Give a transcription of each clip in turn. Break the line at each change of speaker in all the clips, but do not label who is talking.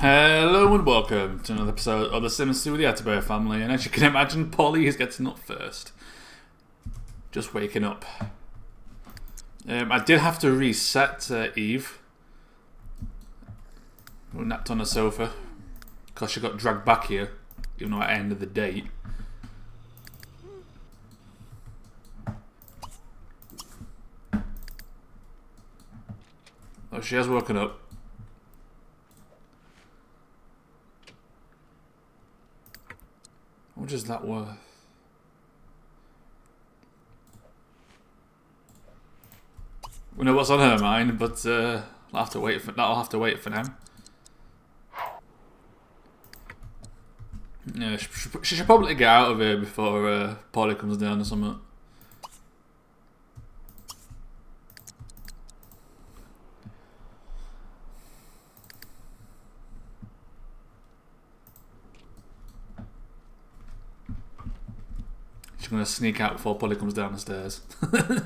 Hello and welcome to another episode of The Sims 2 with the Atterberry family. And as you can imagine, Polly is getting up first. Just waking up. Um, I did have to reset uh, Eve. Napped on the sofa. Because she got dragged back here, even though at the end of the date. Oh, she has woken up. How much is that worth? We know what's on her mind, but uh, I'll have to wait for that'll have to wait for now. Yeah, she, she, should probably get out of here before uh, Polly comes down or something. She's gonna sneak out before Polly comes down the stairs.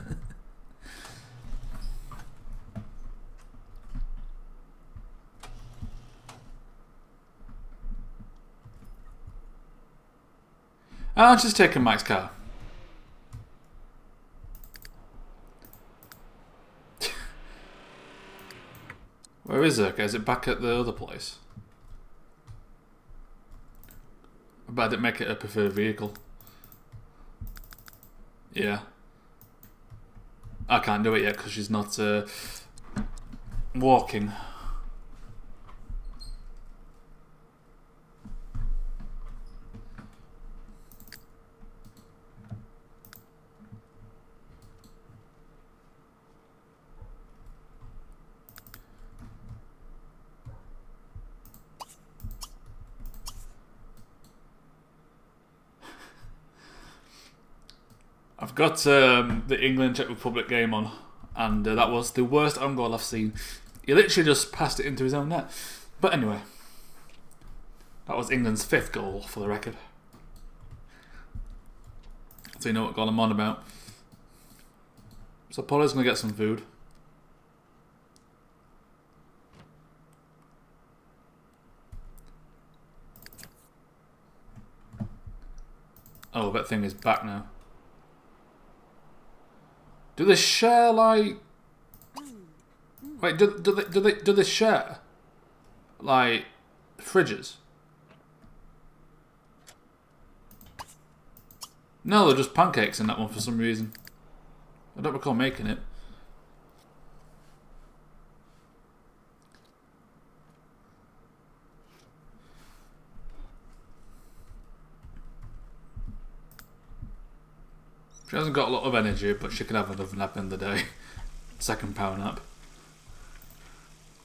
I'm just taking Mike's car. Where is it? Is it back at the other place? But I didn't make it a preferred vehicle. Yeah. I can't do it yet because she's not uh, walking. I've got um, the England Czech Republic game on, and uh, that was the worst own goal I've seen. He literally just passed it into his own net. But anyway, that was England's fifth goal for the record. So you know what goal I'm on about. So Polly's gonna get some food. Oh, that thing is back now. Do they share like? Wait, do do they do they do they share like fridges? No, they're just pancakes in that one for some reason. I don't recall making it. She hasn't got a lot of energy, but she can have another nap in the day. Second power nap.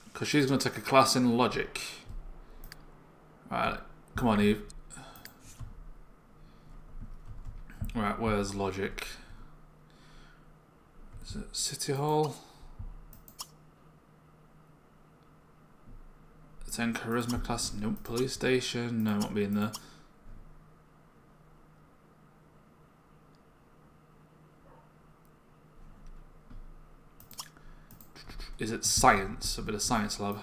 Because she's going to take a class in logic. Right, come on Eve. Right, where's logic? Is it City Hall? Ten charisma class, nope. Police station, no, won't be in there. Is it science? A bit of science lab?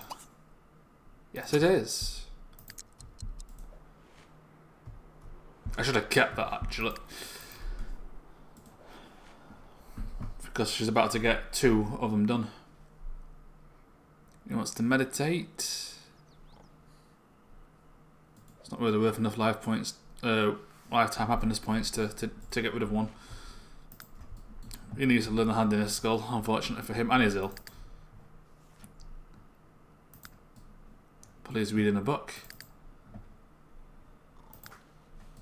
Yes, it is. I should have kept that actually. Because she's about to get two of them done. He wants to meditate. It's not really worth enough life points, uh, lifetime happiness points to, to, to get rid of one. He needs to learn the hand in his skull, unfortunately for him, and he's ill. Please reading a book.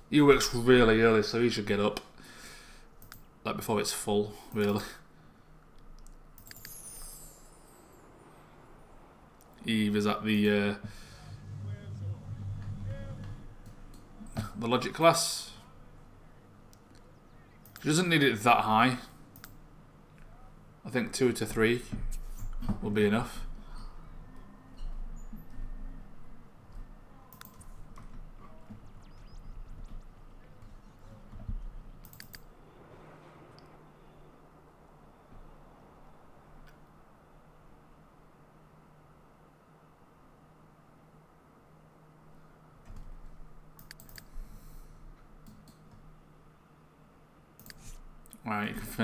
He works really early, so he should get up. Like before it's full, really. Eve is at the uh, the logic class. She doesn't need it that high. I think two to three will be enough.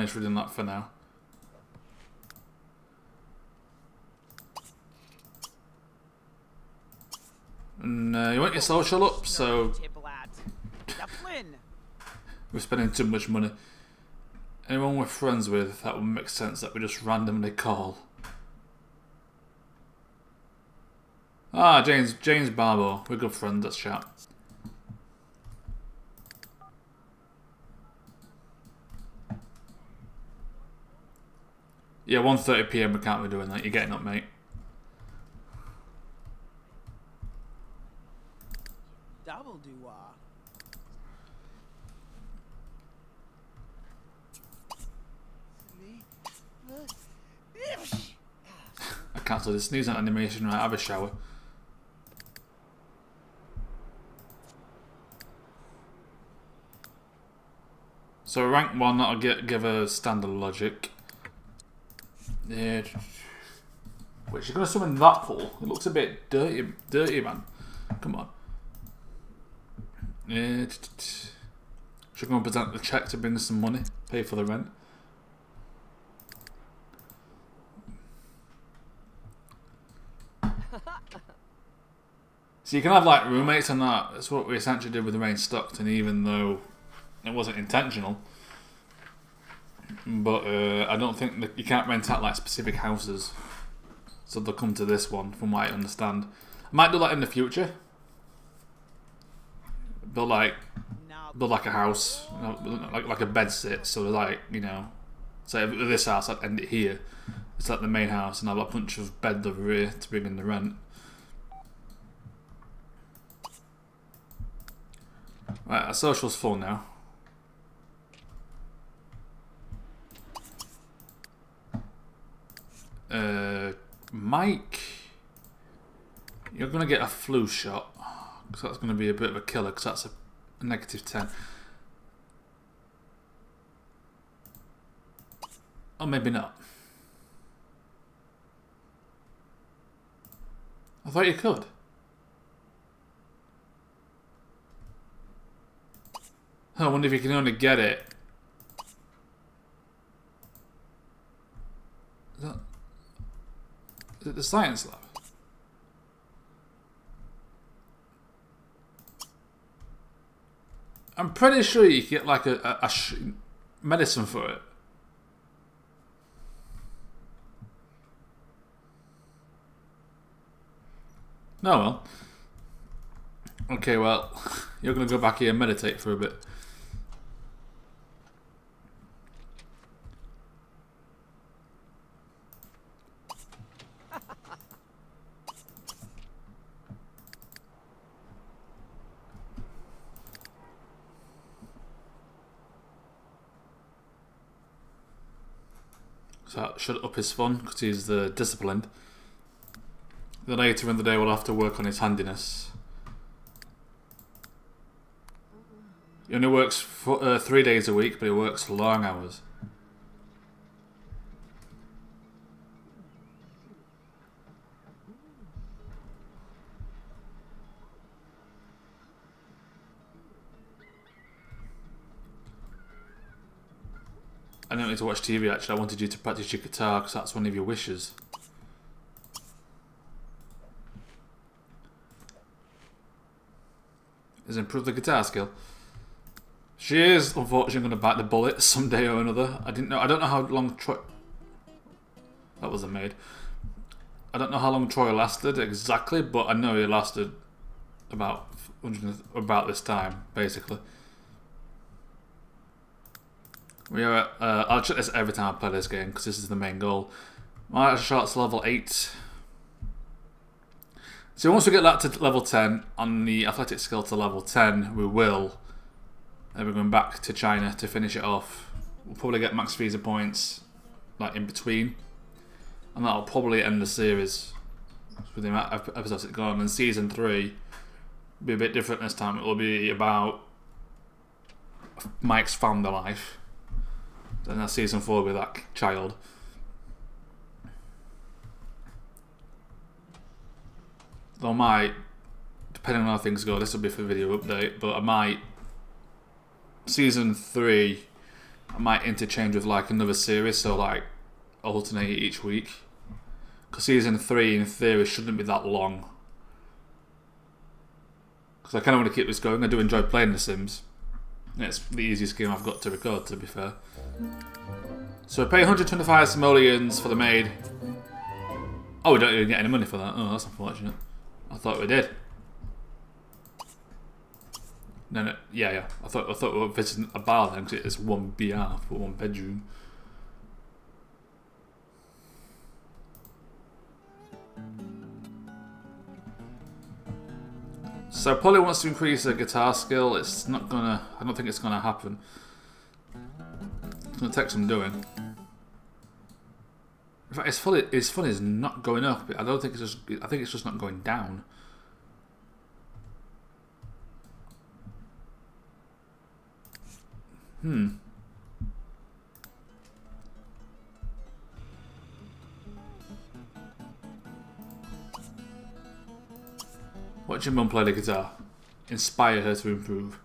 Finish reading that for now. No, uh, you want your social up, so we're spending too much money. Anyone we're friends with, that would make sense that we just randomly call. Ah, James James Barbo. We're good friends, let's chat. Yeah, 1.30pm we can't be doing that. You're getting up, mate. Double do I cancelled the sneezing animation right, have a shower. So rank 1, that'll get, give a standard logic. Yeah. Wait, she's gonna swim in that pool. It looks a bit dirty, dirty, man. Come on. Yeah. She's gonna present the check to bring us some money, pay for the rent. So you can have like roommates and that. That's what we essentially did with the Rain Stockton, even though it wasn't intentional. But uh, I don't think that you can't rent out like specific houses. So they'll come to this one, from what I understand. I might do that in the future. Build like, build like a house, like like a bed sit. So like you know, say this house, I'd end it here. It's like the main house, and I've got a bunch of beds over here to bring in the rent. Right, our social's full now. Uh, Mike, you're going to get a flu shot. Because that's going to be a bit of a killer, because that's a, negative 10. Or maybe not. I thought you could. I wonder if you can only get it. Is that it the science lab? I'm pretty sure you get like a, a, a medicine for it. No, well. Okay, well, you're going to go back here and meditate for a bit. So that should up his fun because he's uh, disciplined. Then later in the day we'll have to work on his handiness. He only works for, uh, three days a week, but he works long hours. To watch TV actually. I wanted you to practice your guitar because that's one of your wishes. Is improve the guitar skill. She is unfortunately going to bite the bullet someday or another. I didn't know. I don't know how long Troy. That was a maid. I don't know how long Troy lasted exactly, but I know he lasted about about this time basically. We are. Uh, I'll check this every time I play this game because this is the main goal. My shot's level eight. So once we get that to level ten on the athletic skill to level ten, we will. Then we're going back to China to finish it off. We'll probably get max visa points like in between, and that'll probably end the series with the amount of episodes it gone. And season three will be a bit different this time. It will be about Mike's family life then that's season four with that child. Though I might, depending on how things go, this will be for video update, but I might, season three, I might interchange with like another series, so like alternate each week. Because season three, in theory, shouldn't be that long. Because I kind of want to keep this going. I do enjoy playing The Sims. It's the easiest game I've got to record, to be fair. So pay 125 simoleons for the maid. Oh, we don't even get any money for that. Oh, that's unfortunate. I thought we did. No, no, yeah, yeah. I thought I thought we were visiting a bar then because it's one BR for one bedroom. So Polly wants to increase her guitar skill. It's not gonna. I don't think it's gonna happen. Gonna take some doing. In fact, it's funny. It's funny. It's not going up. I don't think it's just. I think it's just not going down. Hmm. Watch your mum play the guitar. Inspire her to improve.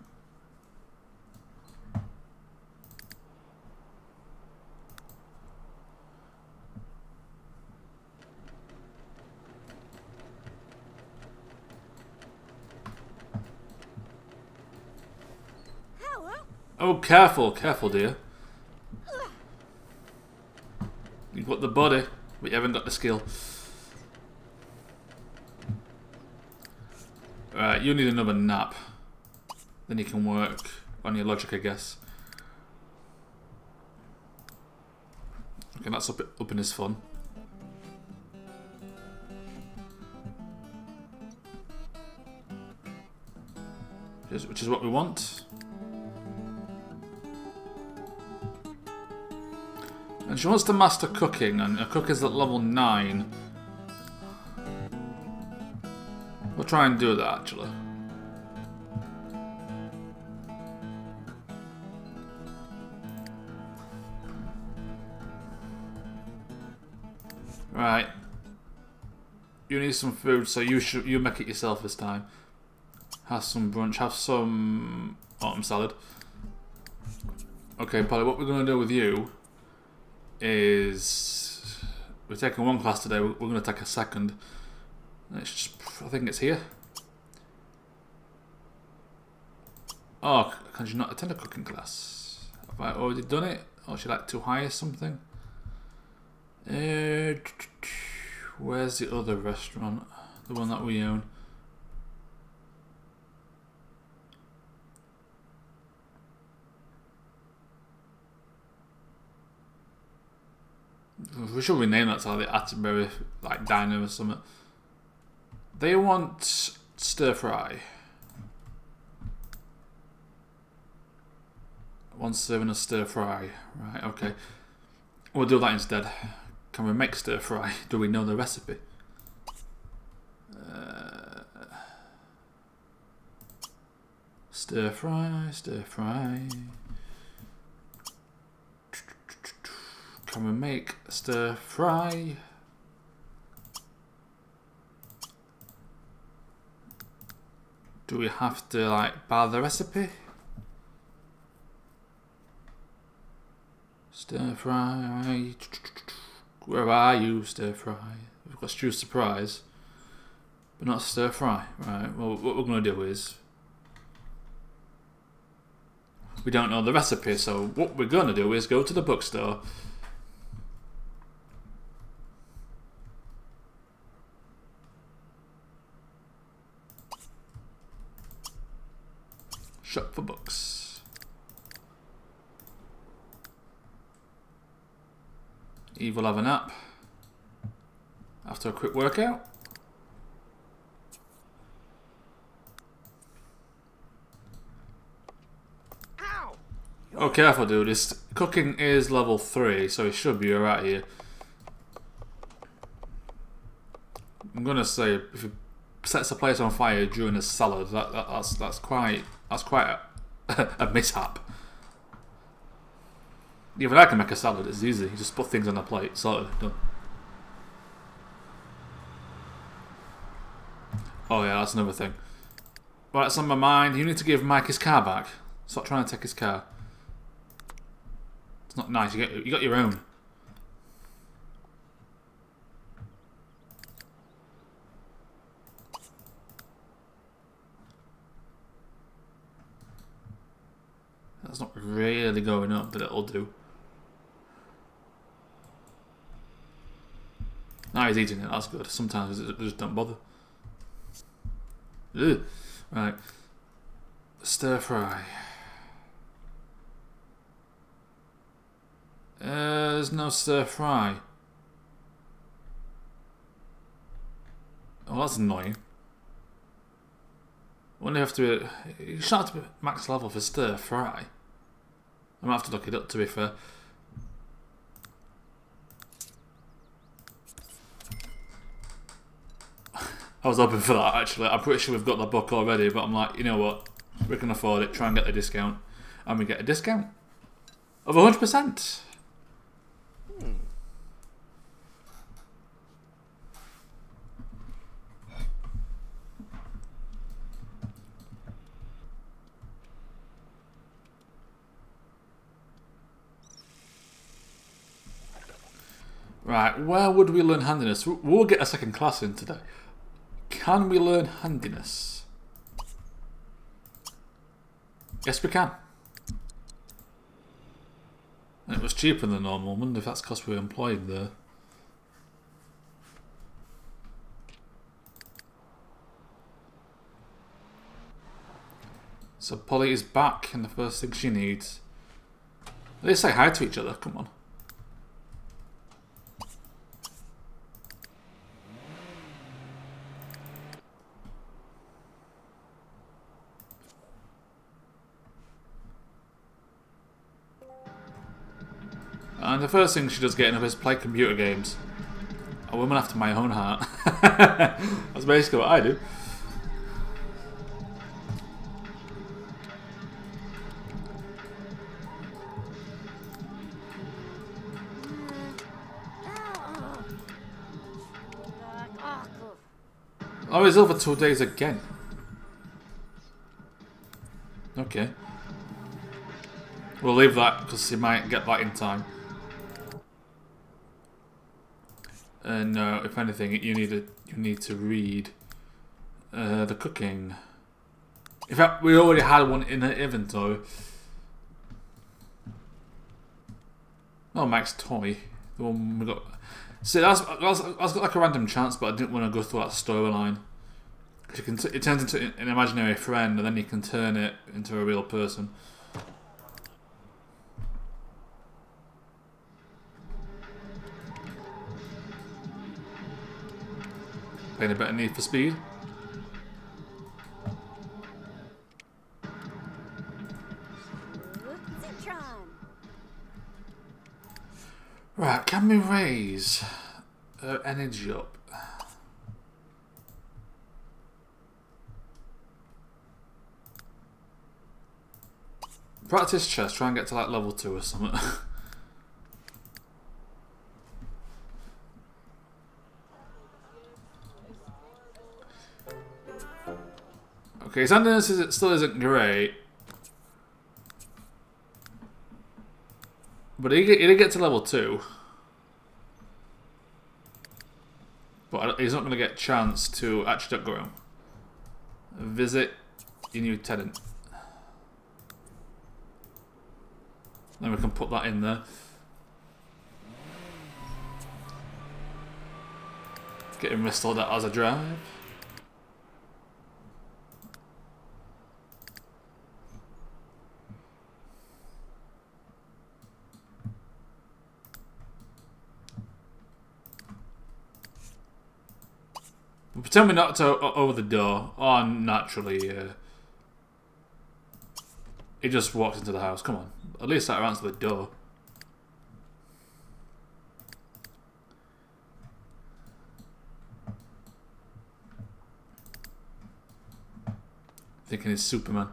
Oh, careful, careful, dear. You've got the body, but you haven't got the skill. Right, you need another nap. Then you can work on your logic, I guess. Okay, that's up, up in his fun. Which is, which is what we want. And she wants to master cooking, and her cook is at level 9. We'll try and do that, actually. Right. You need some food, so you should you make it yourself this time. Have some brunch, have some autumn salad. Okay, Polly, what we're going to do with you is we're taking one class today. We're going to take a second. It's just, I think it's here. Oh, can you not attend a cooking class? Have I already done it? Or should I like high or something? Uh, where's the other restaurant? The one that we own. We should rename that to like the Atterberry like diner or something. They want stir fry. One serving of stir fry. Right, okay. We'll do that instead. Can we make stir fry? Do we know the recipe? Uh, stir fry, stir fry. Can we make stir fry? Do we have to like buy the recipe? Stir fry. Where are you, stir fry? We've got stew surprise, but not stir fry. Right. Well, what we're going to do is we don't know the recipe, so what we're going to do is go to the bookstore Eve will have a nap after a quick workout. Oh, careful, dude. This cooking is level 3, so it should be alright here. I'm gonna say, if you sets a place on fire during a salad, that, that that's that's quite that's quite a, a mishap. Even I can make a salad, it's easy. You just put things on a plate, sorted, done. Oh yeah, that's another thing. Right, that's on my mind. You need to give Mike his car back. Stop trying to take his car. It's not nice. You got you got your own. That's not really going up, but it'll do. Now he's eating it, that's good. Sometimes they just don't bother. Ugh. Right. Stir fry. Uh, there's no stir fry. Oh, that's annoying. I wonder if to. You should have to be max level for stir fry. I might have to look it up to be fair. I was hoping for that actually. I'm pretty sure we've got the book already, but I'm like, you know what? We can afford it. Try and get the discount. And we get a discount of 100%. Hmm. Right, where would we learn handiness? We'll get a second class in today. Can we learn handiness? Yes, we can. And it was cheaper than normal. I wonder if that's because we were employed there. So Polly is back, and the first thing she needs... They say hi to each other, come on. First thing she does getting up is play computer games. A woman after my own heart. That's basically what I do. Oh, he's over two days again. Okay. We'll leave that because he might get that in time. Uh, if anything, you need to you need to read uh, the cooking. In fact, we already had one in the inventory. Oh, Max Toy, the one we got. See, that's that's, that's got like a random chance, but I didn't want to go through that storyline. It turns into an imaginary friend, and then you can turn it into a real person. Playing a better Need for Speed. Right, can we raise her energy up? Practice chess, try and get to like level 2 or something. Okay, is, it still isn't great. But he, he did get to level 2. But he's not going to get a chance to actually go grow. Visit your new tenant. Then we can put that in there. Get him restored that as a drive. Tell me not to over the door. Oh, naturally, uh, he just walks into the house. Come on. At least that answer the door. Thinking he's Superman.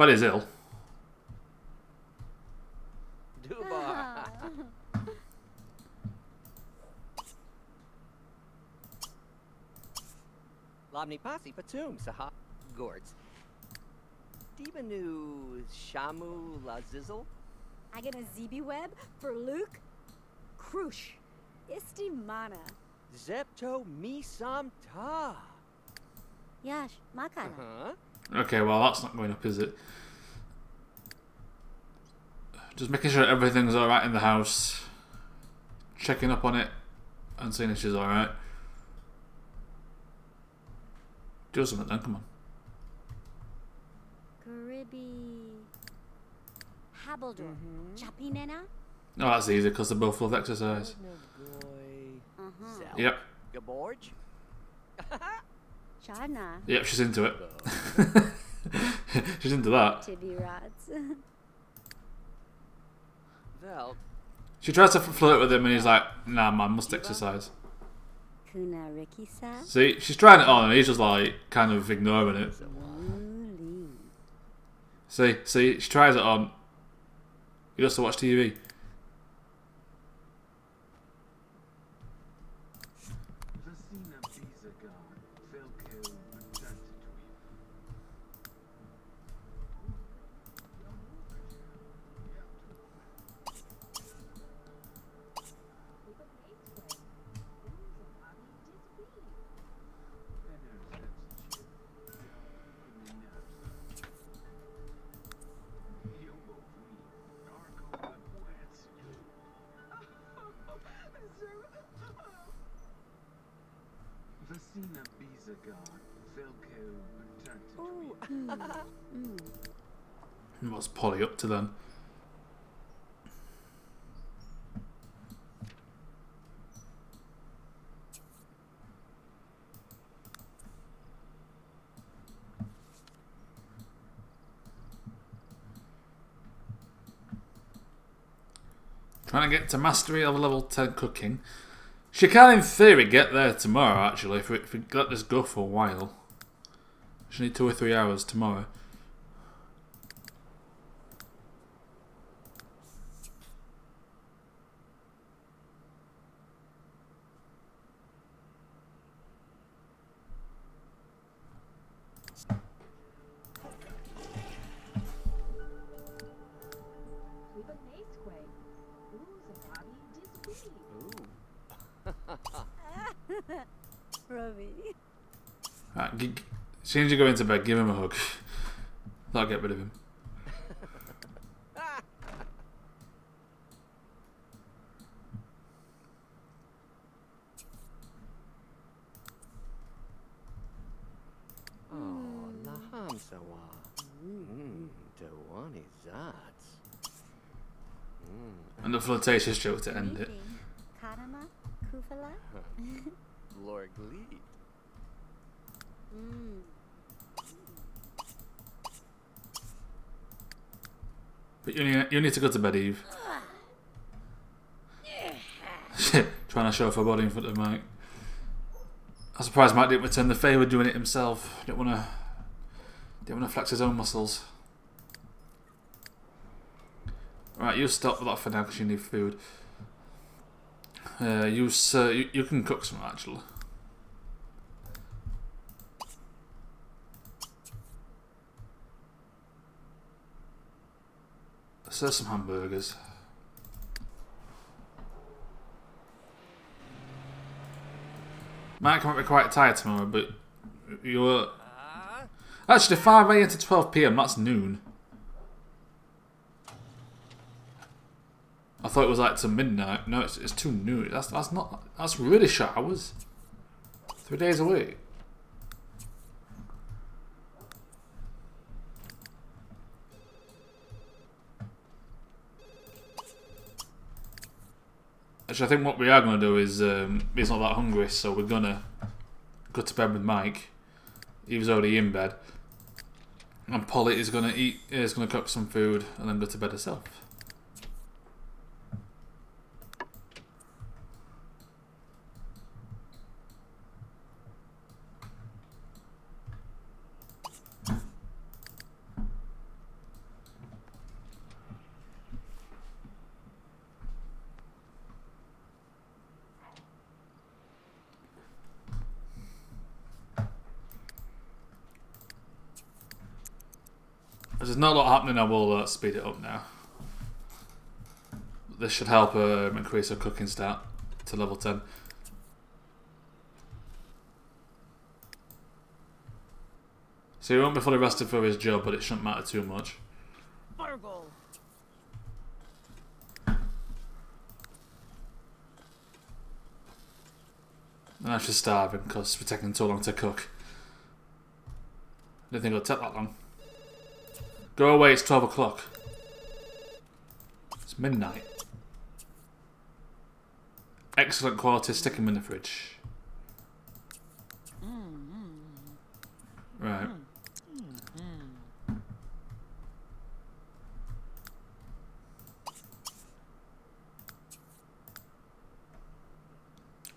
Somebody's ill.
Labni Pasi Patum Saha Gords. Dibanu Shamu Lazizzle?
I get a ZB web for Luke. Krush. Istimana.
Zepto Mi Sam Ta.
Yash, Makana.
Huh?
Okay, well that's not going up, is it? Just making sure everything's alright in the house. Checking up on it and seeing if she's alright. Do something then, come on.
Garibi. Habaldor. Chapinena.
Oh, that's easy because they both love exercise.
Nagoy.
Uh-huh.
Yep,
Gaborge?
Chana.
yep, she's into it. she's into that.
Tibirots.
Vel.
She tries to flirt with him and he's like, nah, man, must exercise.
Kuna Rikisa.
See, she's trying it on and he's just like kind of ignoring it. See, see, she tries it on. He has to watch TV.
Vasina Bizagar, Velko, Tantatui.
Mm.
What's Polly up to then? Trying to get to mastery of level 10 cooking. She can, in theory, get there tomorrow, actually, if we, if we let this go for a while. She need two or three hours tomorrow. G- as soon as you go into bed, give him a hug. I'll get rid of him.
Laham Sawa. Dawani Zats. Mmm,
And the flirtatious joke to end it.
Meeting. Kadama. Kufala.
Lord Glee.
Mm.
But you need, you need to go to bed, Eve. Shit, trying to show off her body in front of Mike. I'm surprised Mike didn't return the favour doing it himself. Didn't want to. Didn't want to flex his own muscles. Right, you stop with that for now because you need food. Uh, you, uh, you you can cook some actually. Serve some hamburgers. Mike might be quite tired tomorrow, but you're actually 5 a.m. to 12 p.m. That's noon. I thought it was like to midnight. No, it's it's too noon. That's that's not. That's really short hours. Three days a week. Actually, I think what we are going to do is um, he's not that hungry, so we're gonna go to bed with Mike. He was already in bed, and Polly is gonna eat. Is gonna cook some food and then go to bed herself. There's not a lot happening, I will uh, speed it up now. This should help um, increase her cooking stat to level 10. So he won't be fully rested for his job, but it shouldn't matter too much.
Virgo.
And I'm just starving because we're taking too long to cook. I didn't think it'll take that long. Go away, it's 12 o'clock. It's midnight. Excellent quality, stick 'em in the fridge. Right.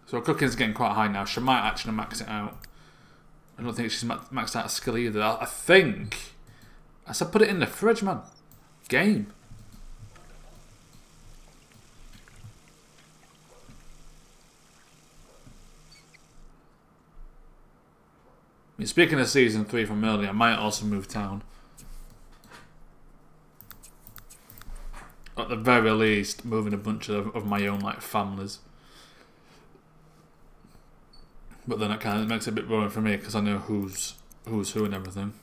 So her cooking's getting quite high now. She might actually max it out. I don't think she's maxed out a skill either. I think. I said put it in the fridge, man. Game. I mean, speaking of season three from earlier, I might also move town. At the very least, moving a bunch of, of my own like families. But then it kind of makes it a bit boring for me because I know who's who's who and everything.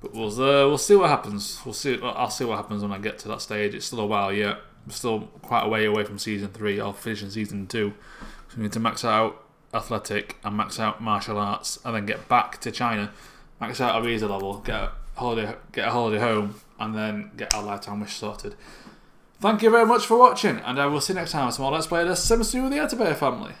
But we'll uh, we'll see what happens. We'll see. I'll see what happens when I get to that stage. It's still a while yet. Still quite a way away from season three. I'll finish in season two. So we need to max out athletic and max out martial arts, and then get back to China, max out our visa level, get a holiday, get a holiday home, and then get our lifetime wish sorted. Thank you very much for watching, and I will see you next time more Let's Play The Sims 2 with the Atterberry family.